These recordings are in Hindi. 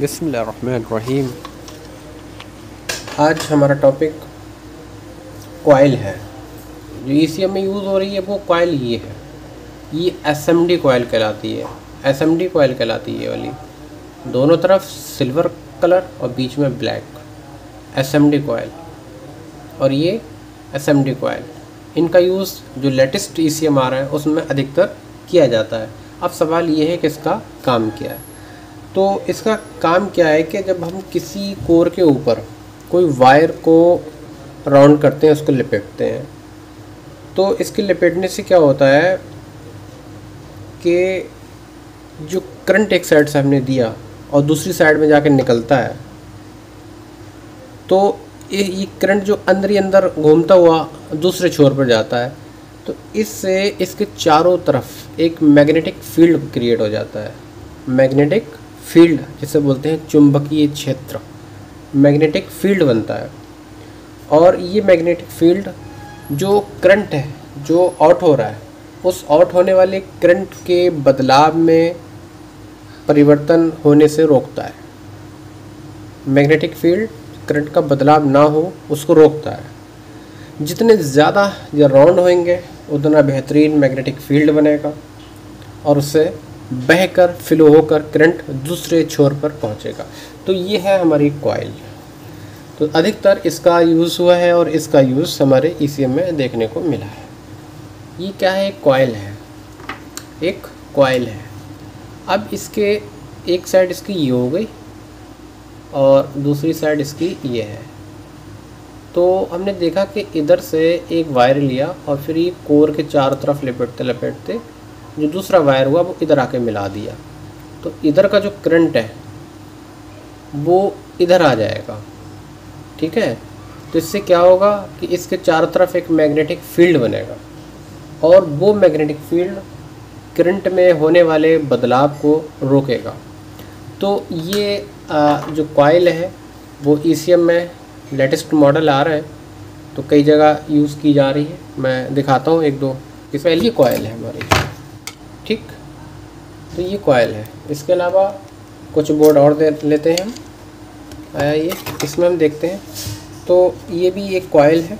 बिस्मिल्लाहिर्रहमानिर्रहीम। आज हमारा टॉपिक कोयल है। जो ई में यूज़ हो रही है, वो कॉइल ये है। ये एस एम डी कॉइल कहलाती है। एस एम डी कॉइल कहलाती है वाली। दोनों तरफ़ सिल्वर कलर और बीच में black S M D coil और ये एस एम डी कोयल इनका यूज़ जो लेटेस्ट ई सी एम आ रहा है, उसमें अधिकतर किया जाता है। अब सवाल ये है कि इसका काम क्या है। तो इसका काम क्या है कि जब हम किसी कोर के ऊपर कोई वायर को राउंड करते हैं, उसको लपेटते हैं तो इसके लपेटने से क्या होता है कि जो करंट एक साइड से हमने दिया और दूसरी साइड में जाकर निकलता है तो ये ये करंट जो अंदर ही अंदर घूमता हुआ दूसरे छोर पर जाता है तो इससे इसके चारों तरफ़ एक मैग्नेटिक फ़ील्ड क्रिएट हो जाता है। मैग्नेटिक फ़ील्ड, जिसे बोलते हैं चुंबकीय क्षेत्र, मैग्नेटिक फ़ील्ड बनता है। और ये मैग्नेटिक फ़ील्ड जो करंट है, जो आउट हो रहा है, उस आउट होने वाले करंट के बदलाव में परिवर्तन होने से रोकता है। मैग्नेटिक फ़ील्ड करंट का बदलाव ना हो, उसको रोकता है। जितने ज़्यादा ये राउंड होंगे, उतना बेहतरीन मैग्नेटिक फ़ील्ड बनेगा, और उससे बहकर फ्लो होकर करंट दूसरे छोर पर पहुंचेगा। तो ये है हमारी कॉइल तो अधिकतर इसका यूज़ हुआ है और इसका यूज़ हमारे ई e में देखने को मिला है। ये क्या है? कॉइल है। एक कॉइल है। अब इसके एक साइड इसकी ये हो गई और दूसरी साइड इसकी ये है। तो हमने देखा कि इधर से एक वायर लिया और फिर ये कोर के चारों तरफ़ लपेटते लपेटते जो दूसरा वायर हुआ वो इधर आके मिला दिया। तो इधर का जो करंट है, वो इधर आ जाएगा। ठीक है? तो इससे क्या होगा कि इसके चारों तरफ़ एक मैग्नेटिक फ़ील्ड बनेगा और वो मैग्नेटिक फ़ील्ड करंट में होने वाले बदलाव को रोकेगा। तो ये जो कॉयल है, वो ई e में लेटेस्ट मॉडल आ रहा है। तो कई जगह यूज़ की जा रही है। मैं दिखाता हूँ एक दो। इस पहली कॉयल है हमारी। तो ये कॉयल है। इसके अलावा कुछ बोर्ड और दे लेते हैं हम। आया ये इसमें हम देखते हैं। तो ये भी एक कॉयल है।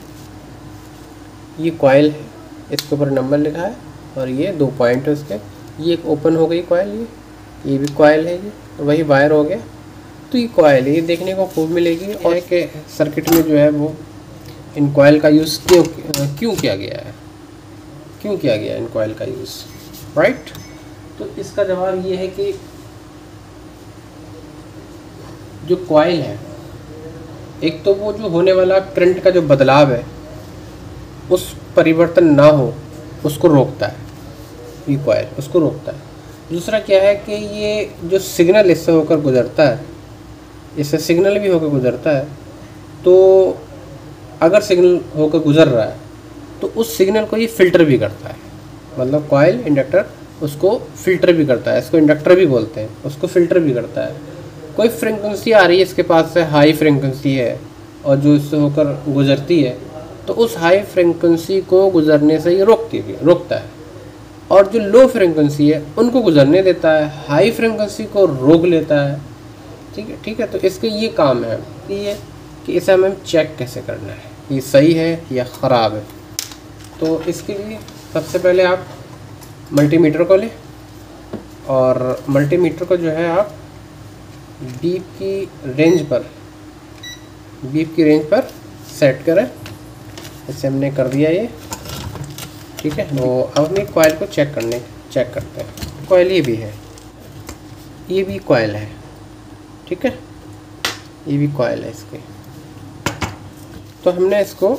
ये कॉयल है। इसके ऊपर नंबर लिखा है और ये दो पॉइंट है उसके। ये एक ओपन हो गई कॉयल ये। ये भी कॉयल है ये। वही वायर हो गया। तो ये कॉयल है। ये देखने को खूब मिलेगी और एक सर्किट में जो है वो इन कॉयल का यूज़ क्यों क्यों किया गया है? क्यों किया गया इन कॉयल का यूज़ राइट तो इसका जवाब ये है कि जो कॉयल है, एक तो वो जो होने वाला करंट का जो बदलाव है, उस परिवर्तन ना हो, उसको रोकता है, ये कॉयल उसको रोकता है। दूसरा क्या है कि ये जो सिग्नल इससे होकर गुजरता है, इससे सिग्नल भी होकर गुजरता है तो अगर सिग्नल होकर गुजर रहा है तो उस सिग्नल को ये फ़िल्टर भी करता है। मतलब कॉयल इंडक्टर उसको फ़िल्टर भी करता है, इसको इंडक्टर भी बोलते हैं, उसको फ़िल्टर भी करता है। कोई फ्रिक्वेंसी आ रही है, इसके पास से हाई फ्रिक्वेंसी है और जो इससे होकर गुजरती है तो उस हाई फ्रिक्वेंसी को गुजरने से ये रोकती है, रोकता है। और जो लो फ्रिक्वेंसी है, उनको गुजरने देता है हाई फ्रिक्वेंसी को रोक लेता है। ठीक है ठीक है तो इसके ये काम है, ये कि इसे हमें चेक कैसे करना है, ये सही है या ख़राब है। तो इसके लिए सबसे पहले आप मल्टीमीटर को लें। और मल्टीमीटर को जो है आप बीप की रेंज पर बीप की रेंज पर सेट करें। जैसे हमने कर दिया ये। ठीक है? तो अब हम कॉयल को चेक करने चेक करते हैं। कॉयल ये भी है। ये भी कॉयल है। ठीक है? ये भी कॉयल है इसके। तो हमने इसको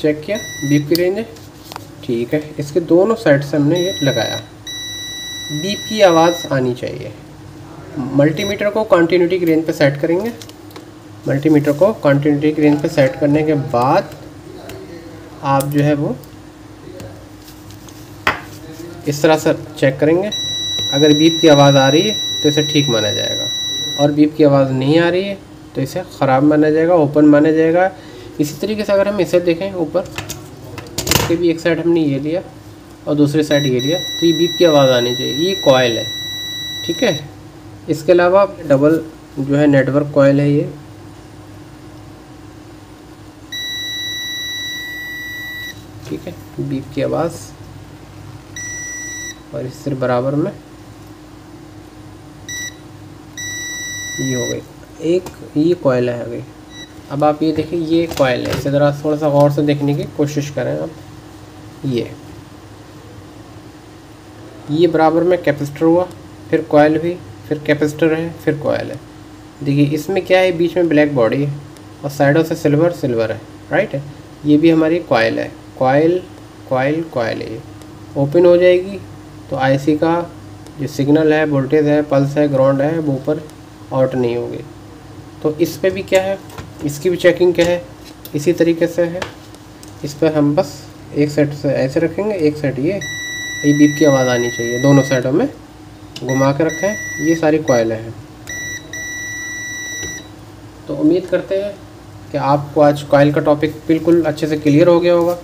चेक किया। बीप की रेंज है। ठीक है, इसके दोनों साइड से हमने ये लगाया। बीप की आवाज़ आनी चाहिए। मल्टीमीटर को कॉन्टीन्यूटी की रेंज पे सेट करेंगे। मल्टीमीटर को कॉन्टीन्यूटी की रेंज पे सेट करने के बाद आप जो है वो इस तरह से चेक करेंगे। अगर बीप की आवाज़ आ रही है तो इसे ठीक माना जाएगा। और बीप की आवाज़ नहीं आ रही है तो इसे ख़राब माना जाएगा ओपन माना जाएगा। इसी तरीके से अगर हम इसे देखें ऊपर। इसके भी एक साइड हमने ये लिया और दूसरी साइड ये लिया तो ये बीप की आवाज़ आनी चाहिए। ये कॉयल है, ठीक है? इसके अलावा डबल जो है नेटवर्क कॉयल है ये। ठीक है, बीप की आवाज़। और इससे बराबर में ये हो गई। एक ये कॉयल है गई अब आप ये देखिए ये कॉयल है। इसे ज़रा थोड़ा सा गौर से देखने की कोशिश करें आप। ये। ये बराबर में कैपेसिटर हुआ, फिर कॉयल भी, फिर कैपेसिटर है, फिर कॉयल है। देखिए, इसमें क्या है, बीच में ब्लैक बॉडी है और साइडों से सिल्वर सिल्वर है, राइट है? ये भी हमारी कॉयल है। कॉयल कॉयल कॉयल है ओपन हो जाएगी तो आईसी का जो सिग्नल है, वोल्टेज है, पल्स है, ग्राउंड है, वो ऊपर आउट नहीं होगी। तो इस पर भी क्या है? इसकी भी चेकिंग क्या है? इसी तरीके से है। इस पर हम बस एक सेट से ऐसे रखेंगे, एक सेट ये ये बीप की आवाज़ आनी चाहिए, दोनों साइडों में घुमा के रखें, ये सारी कोयलें हैं। तो उम्मीद करते हैं कि आपको आज कॉयल का टॉपिक बिल्कुल अच्छे से क्लियर हो गया होगा।